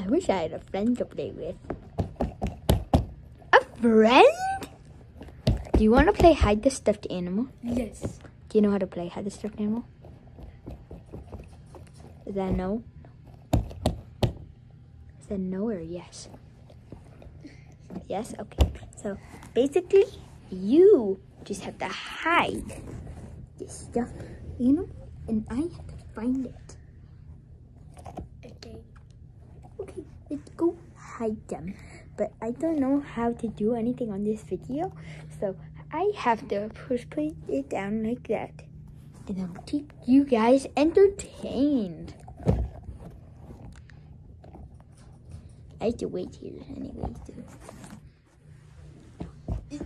I wish I had a friend to play with. A friend? Do you want to play hide the stuffed animal? Yes. Do you know how to play hide the stuffed animal? Is that no? Is that no or yes? Yes? Okay. So basically, you just have to hide this stuffed animal, and I have to find it. Okay. Okay, let's go hide them. But I don't know how to do anything on this video, so I have to push put it down like that. And I'll keep you guys entertained. I have to wait here anyway. So.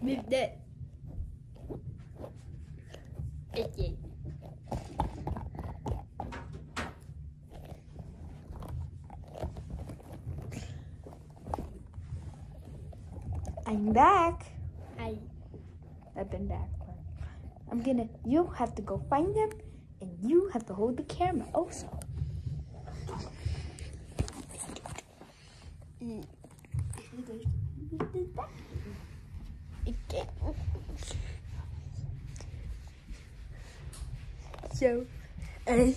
With that. Okay. I'm back. I. I've been back. I'm gonna. You have to go find them, and you have to hold the camera also. Mm. Okay. So, I.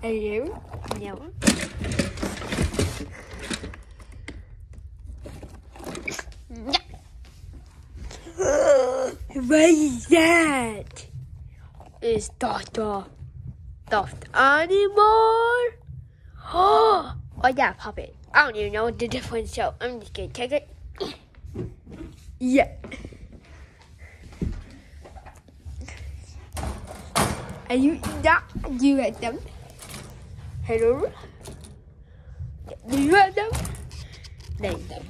Hello. No. What is that? Is that a stuffed animal? Oh, oh yeah, puppet. I don't even know the difference, so I'm just gonna take it. Yeah. Are you that? Do you like them? Hello? Do you like them? Like them.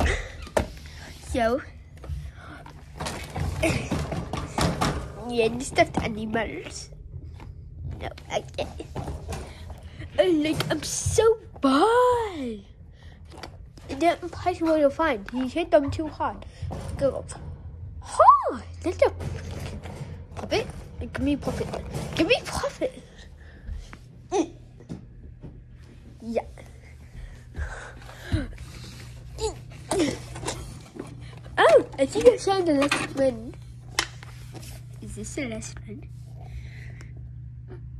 So, yeah, stuffed animals. No, I can't. Oh, like, I'm so bored. They're impossible to find. You hit them too hard. Go. up. Oh, that's a puppet. Give me puppet. Give me puppet. Mm. Yeah. Oh, I think I found the last one. Is this the last one?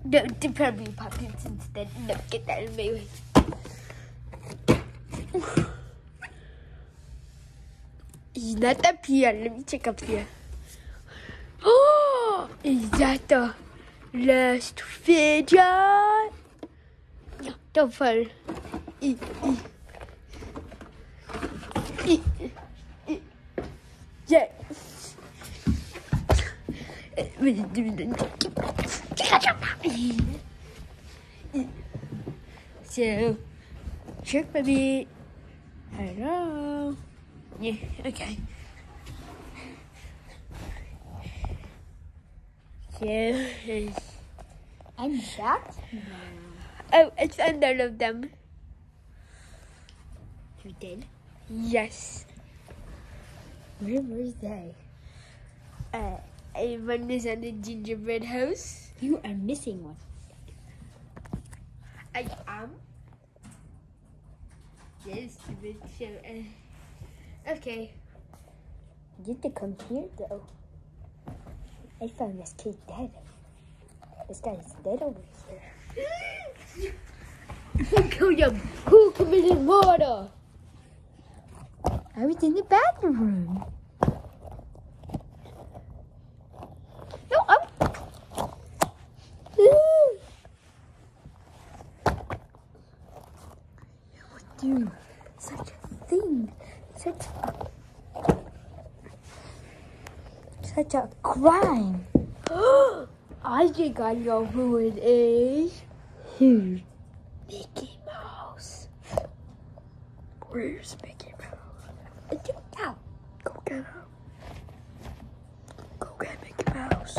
No, the probably puppets instead. No, get that in my way. He's not up here. Let me check up here. Oh, is that the last fidget? No, don't fall. E. E, e. Yeah. So, check baby. Hello. Yeah, okay. So, I'm back. oh, it's under of them. You did. Yes. Where were they? Uh, and one is on the gingerbread house. You are missing one. I am. Yes, but so, uh, okay. You have to come here though. I found this kid dead. This guy is dead over here. Him? Who committed murder? I was in the bathroom. No, I'm. Do such a thing. Such such a crime. I think I know who it is. Who? Mickey Mouse. Where's Mickey Mouse? Now, Go get him. Go get Mickey Mouse.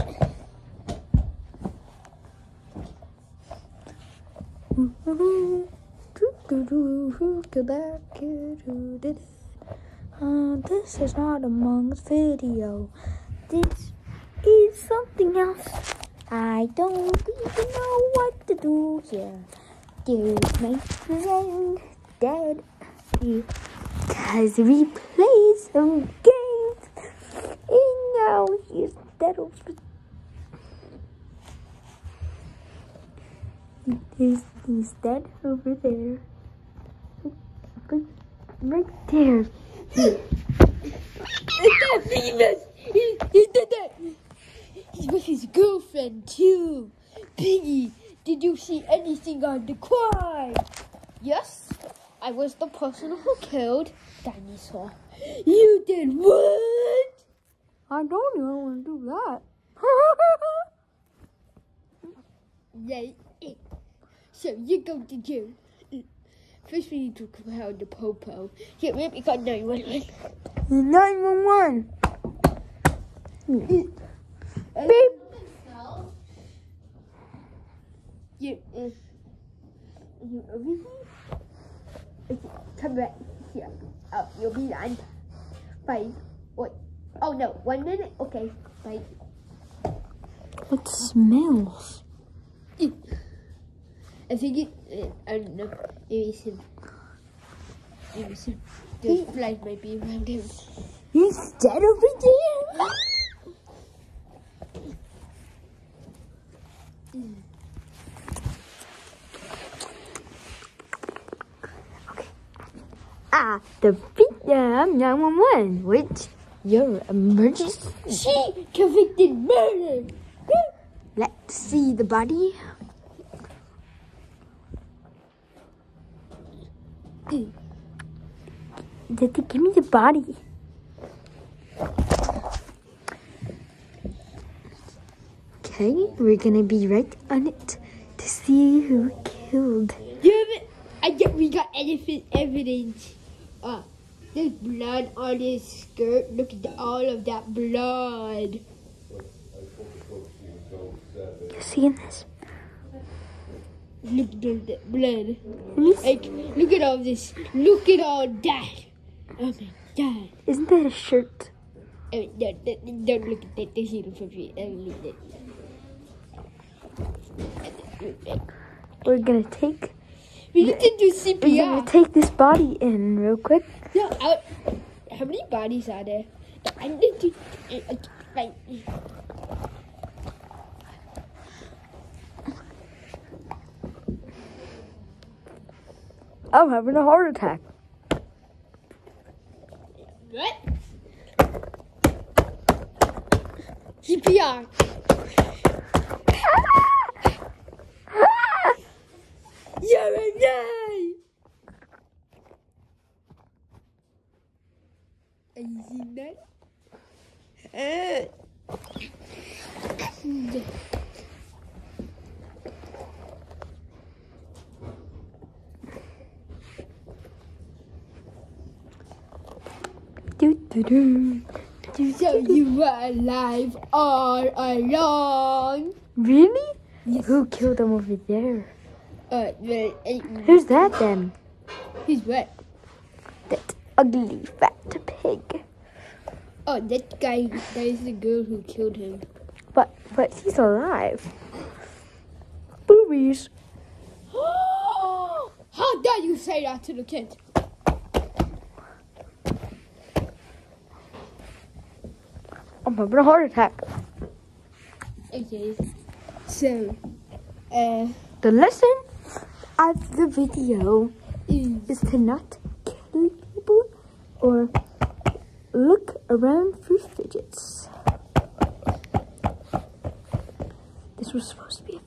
Go back uh, this is not Among Us video. This is something else. I don't even know what to do here. There's my friend dead. Because we played some games. And now he's dead over He's, he's dead over there. Right there. Mickey Mouse. He, he did that. He's with his girlfriend too. Piggy, did you see anything on the crime? Yes, I was the person who killed Dinosaur. You did what? I don't even want to do that. Yeah. So you go to jail. First we need to call the popo. Here, we we got 911. 911. Beep. You, uh, you over here? Okay, come back here. Oh, you'll be done. Bye. Wait. Oh no, one minute? Okay, bye. What smells? I think it, uh, I don't know, maybe some, maybe some, the flies might be around him. He's dead over there. Ah, the Vietnam 911, which your emergency. She convicted murder! Let's see the body. Daddy, give me the body. Okay, we're gonna be right on it to see who killed. You haven't, I get, we got elephant evidence. Uh, there's blood on his skirt. Look at all of that blood. You Seeing this? Look at all that blood. Me. Like, look at all this. Look at all that. Oh my god. Isn't that a shirt? I mean, don't, don't, don't look at that. This is inappropriate. I don't We're gonna take. We need to do CPR. We're gonna take this body in real quick. No, I, how many bodies are there? I need to. Like, I'm having a heart attack. what? CPR. You're a guy. Are you seeing that? Do, do, do. Do, So do, do. you were alive all along. Really? Yes. Who killed him over there? Uh, well, uh, Who's that then? he's what? That ugly fat pig. Oh, that guy. That is the girl who killed him. But but he's alive. Boobies. How dare you say that to the kid? I'm having a heart attack. Okay. So, uh, The lesson of the video is is to not kill people or look around for fidgets. This was supposed to be a